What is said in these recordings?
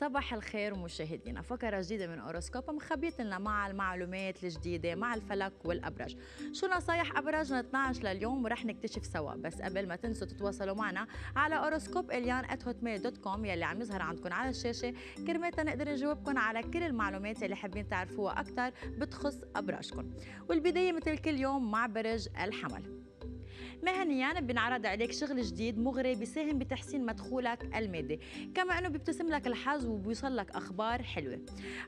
صباح الخير مشاهدينا. فقرة جديدة من Horoscope مخبيت لنا مع المعلومات الجديدة مع الفلك والأبراج. شو نصايح أبراجنا 12 لليوم؟ ورح نكتشف سوا. بس قبل ما تنسوا تتواصلوا معنا على Horoscope إليان Hotmail dot com يلي عم يظهر عندكم على الشاشة. كرمال نقدر نجاوبكم على كل المعلومات اللي حابين تعرفوها أكثر بتخص أبراجكم. والبداية مثل كل يوم مع برج الحمل. مهنيا بنعرض عليك شغل جديد مغري بيساهم بتحسين مدخولك المادي. كما أنه بيبتسم لك الحظ وبيوصل لك أخبار حلوة.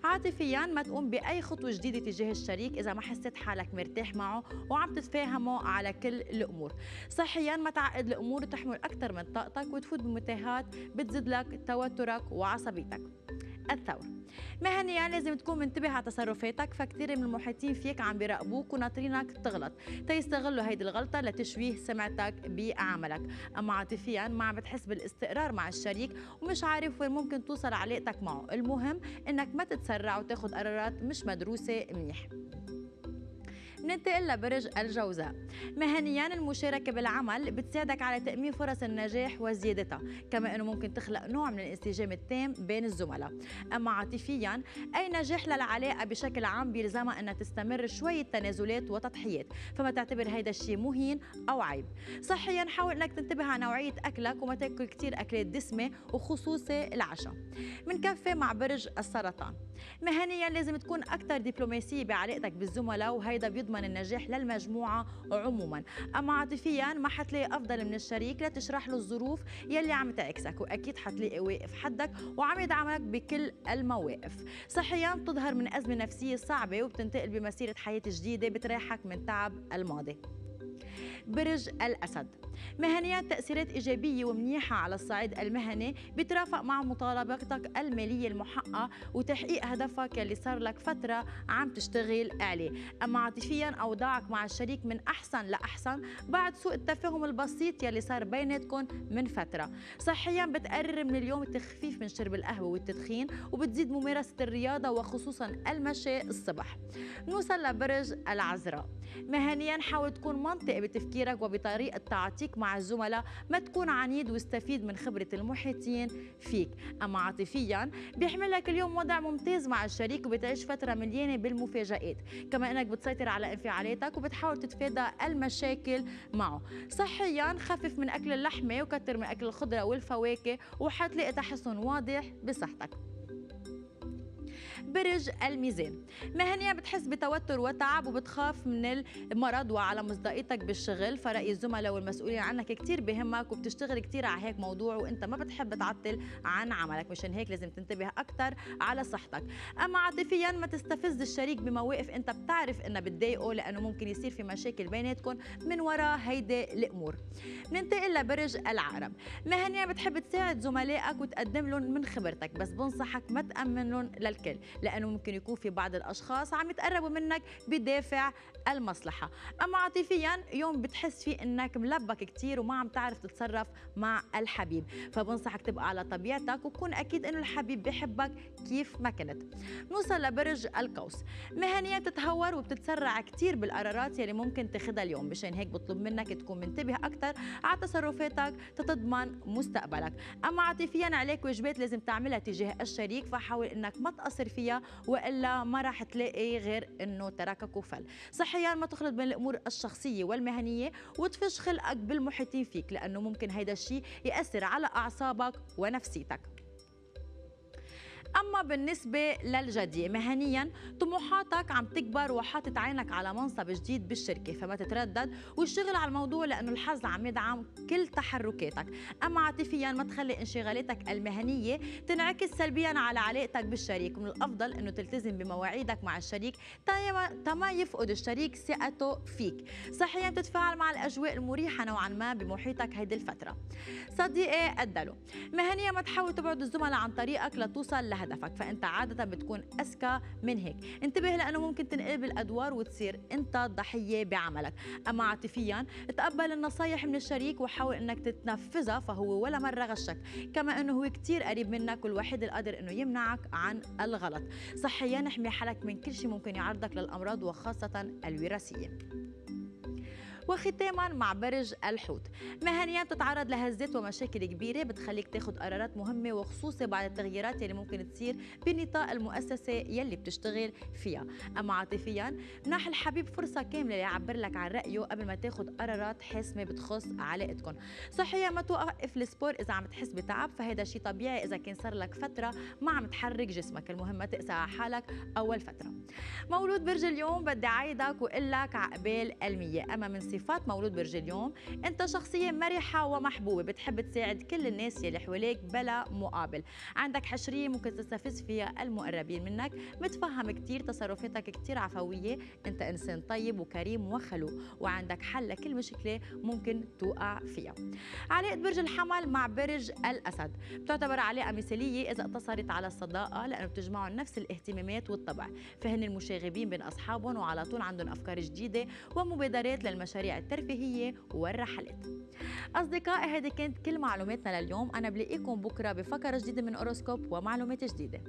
عاطفيا ما تقوم بأي خطوة جديدة تجاه الشريك إذا ما حسيت حالك مرتاح معه وعم تتفاهموا على كل الأمور. صحيا ما تعقد الأمور وتحمل أكثر من طاقتك وتفوت بمتاهات بتزيد لك توترك وعصبيتك. الثور مهنيا لازم تكون منتبه على تصرفاتك فكتير من المحيطين فيك عم بيراقبوك وناطرينك تغلط. تيستغلوا هيدي الغلطة لتشويه سمعتك بعملك. أما عاطفيا ما عم بتحس بالاستقرار مع الشريك ومش عارف وين ممكن توصل علاقتك معه. المهم إنك ما تتسرع وتاخذ قرارات مش مدروسة منيح. ننتقل لبرج الجوزاء. مهنيا المشاركة بالعمل بتساعدك على تأمين فرص النجاح وزيادتها كما أنه ممكن تخلق نوع من الانسجام التام بين الزملاء. أما عاطفيا أي نجاح للعلاقة بشكل عام بيلزمها أنها تستمر شوية تنازلات وتضحيات فما تعتبر هيدا الشيء مهين أو عيب. صحيا حاول أنك تنتبه على نوعية أكلك وما تاكل كتير أكلات دسمة وخصوصي العشاء. منكفي مع برج السرطان. مهنيا لازم تكون أكثر دبلوماسية بعلاقتك بالزملاء وهيدا بيضمن النجاح للمجموعة عموما. أما عاطفيا ما حتلاقي أفضل من الشريك. لتشرح له الظروف يلي عم تعكسك وأكيد حتلاقي واقف حدك وعم يدعمك بكل المواقف. صحيا بتظهر من أزمة نفسية صعبة وبتنتقل بمسيرة حياة جديدة بتريحك من تعب الماضي. برج الأسد. مهنيا تأثيرات إيجابية ومنيحة على الصعيد المهني بترافق مع مطالباتك المالية المحققة وتحقيق هدفك اللي صار لك فترة عم تشتغل عليه. أما عاطفيا أوضاعك مع الشريك من أحسن لأحسن بعد سوء التفاهم البسيط يلي صار بيناتكم من فترة. صحيا بتقرر من اليوم التخفيف من شرب القهوة والتدخين وبتزيد ممارسة الرياضة وخصوصا المشي الصبح. نوصل لبرج العذراء. مهنيا حاول تكون منطقي بتفكيرك وبطريقة تعاطيك مع الزملاء ما تكون عنيد واستفيد من خبرة المحيطين فيك. أما عاطفيا بيحملك اليوم وضع ممتاز مع الشريك وبتعيش فترة مليانة بالمفاجآت. كما أنك بتسيطر على انفعالاتك وبتحاول تتفادى المشاكل معه. صحيا خفف من أكل اللحمة وكتر من أكل الخضرة والفواكه وحتلاقي تحسن واضح بصحتك. برج الميزان. مهنيا بتحس بتوتر وتعب وبتخاف من المرض وعلى مصداقيتك بالشغل. فرأي الزملاء والمسؤولين عنك كتير بهمك وبتشتغل كتير على هيك موضوع وانت ما بتحب تعطل عن عملك. مشان هيك لازم تنتبه أكثر على صحتك. أما عاطفيا ما تستفز الشريك بمواقف انت بتعرف انها بتضايقه لأنه ممكن يصير في مشاكل بيناتكم من وراء هيدي الأمور. ننتقل لبرج العقرب مهنيا بتحب تساعد زملائك وتقدم لهم من خبرتك بس بنصحك ما تأمن لهم للكل. لأنه ممكن يكون في بعض الأشخاص عم يتقربوا منك بدافع المصلحة. أما عاطفيا يوم بتحس فيه إنك ملبك كثير وما عم تعرف تتصرف مع الحبيب. فبنصحك تبقى على طبيعتك وكون أكيد إنه الحبيب بحبك كيف ما كنت. نوصل لبرج القوس. مهنيا بتتهور وبتتسرع كثير بالقرارات يلي ممكن تاخذها اليوم. مشان هيك بطلب منك تكون منتبه أكثر على تصرفاتك تتضمن مستقبلك. أما عاطفيا عليك واجبات لازم تعملها تجاه الشريك فحاول إنك ما تقصر فيها وإلا ما راح تلاقي غير إنه تركك وفل. صحيا ما تخلط بين الأمور الشخصية والمهنية وتفش خلقك بالمحيطين فيك لأنه ممكن هيدا الشيء يأثر على أعصابك ونفسيتك. أما بالنسبة للجدية مهنيا طموحاتك عم تكبر وحاطط عينك على منصب جديد بالشركة فما تتردد والشغل على الموضوع لأنه الحظ عم يدعم كل تحركاتك. أما عاطفيا ما تخلي انشغالاتك المهنية تنعكس سلبيا على علاقتك بالشريك. ومن الأفضل أنه تلتزم بمواعيدك مع الشريك تما يفقد الشريك ثقته فيك. صحيا تتفاعل مع الأجواء المريحة نوعا ما بمحيطك هيدي الفترة. صديقي الدلو مهنيا ما تحاول تبعد الزملاء عن طريقك لتوصل لها هدفك فأنت عادة بتكون أذكى من هيك. انتبه لأنه ممكن تنقلب الأدوار وتصير أنت الضحيه بعملك. أما عاطفيا تقبل النصايح من الشريك وحاول إنك تتنفذها فهو ولا مرة غشك. كما إنه هو كثير قريب منك والوحيد القادر إنه يمنعك عن الغلط. صحيا احمي حالك من كل شيء ممكن يعرضك للأمراض وخاصة الوراثية. وختاما مع برج الحوت. مهنيا تتعرض لهزات ومشاكل كبيرة بتخليك تاخد قرارات مهمة وخصوصي بعد التغييرات اللي ممكن تصير بنطاق المؤسسة يلي بتشتغل فيها. أما عاطفيا منح الحبيب فرصة كاملة ليعبر لك عن رأيه قبل ما تاخد قرارات حاسمة بتخص علاقتكم صحيا ما توقف السبور إذا عم تحس بتعب فهذا شيء طبيعي إذا كان صار لك فترة ما عم تحرك جسمك. المهم تقسى على حالك أول فترة. مولود برج اليوم بدي عايدك وقول لك عقبال المية. أما من صفات مولود برج اليوم. أنت شخصية مرحة ومحبوبة بتحب تساعد كل الناس يلي حواليك بلا مقابل. عندك حشرية ممكن تستفز فيها المقربين منك. متفهم كتير تصرفاتك كتير عفوية. أنت إنسان طيب وكريم وخلوق. وعندك حل لكل مشكلة ممكن توقع فيها. علاقة برج الحمل مع برج الأسد. بتعتبر علاقة مثالية إذا اقتصرت على الصداقة لأنه بتجمعهم نفس الاهتمامات والطبع. فهن المشاغبين بين أصحابهم وعلى طول عندهم أفكار جديدة ومبادرات للمشاريع الترفيهية والرحلات. أصدقائي هذه كانت كل معلوماتنا لليوم. أنا بلاقيكم بكرة بفقرة جديدة من أوروسكوب ومعلومات جديدة.